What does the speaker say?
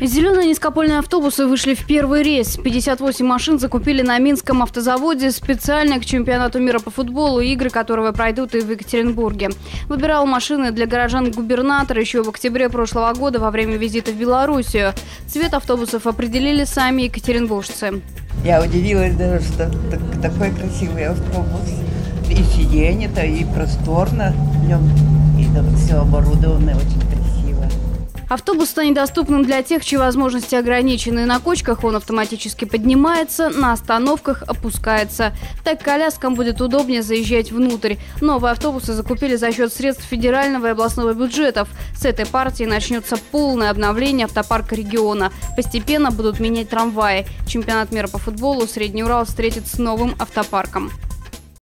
Зеленые низкопольные автобусы вышли в первый рейс. 58 машин закупили на Минском автозаводе специально к чемпионату мира по футболу, игры которого пройдут и в Екатеринбурге. Выбирал машины для горожан губернатора еще в октябре прошлого года во время визита в Белоруссию. Цвет автобусов определили сами екатеринбуржцы. Я удивилась даже, что такой красивый автобус. И сиденье-то, и просторно в нем, и все оборудовано очень Автобус станет доступным для тех, чьи возможности ограничены. На кочках он автоматически поднимается, на остановках опускается. Так коляскам будет удобнее заезжать внутрь. Новые автобусы закупили за счет средств федерального и областного бюджетов. С этой партии начнется полное обновление автопарка региона. Постепенно будут менять трамваи. Чемпионат мира по футболу Средний Урал встретит с новым автопарком.